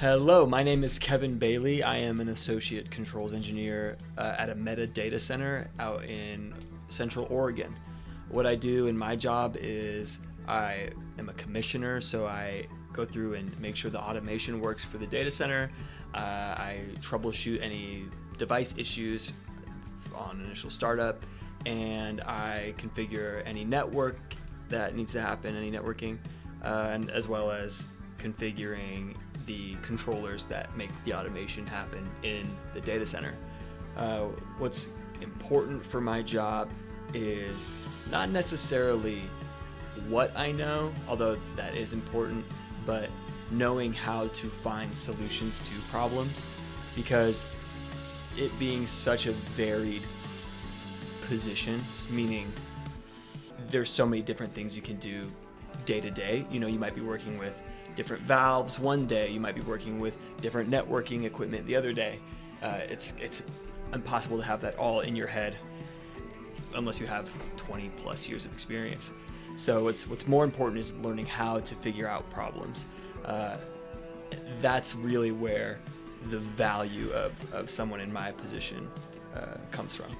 Hello, my name is Kevin Bailey. I am an associate controls engineer uh, at a Meta data center out in Central Oregon. What I do in my job is I am a commissioner, so I go through and make sure the automation works for the data center. Uh, I troubleshoot any device issues on initial startup, and I configure any network that needs to happen, any networking, uh, and as well as configuring the controllers that make the automation happen in the data center. Uh, what's important for my job is not necessarily what I know, although that is important, but knowing how to find solutions to problems because it being such a varied position, meaning there's so many different things you can do day to day. You know, you might be working with different valves one day, you might be working with different networking equipment the other day. Uh, it's it's impossible to have that all in your head unless you have 20 plus years of experience. So it's what's more important is learning how to figure out problems. Uh, that's really where the value of, of someone in my position uh, comes from.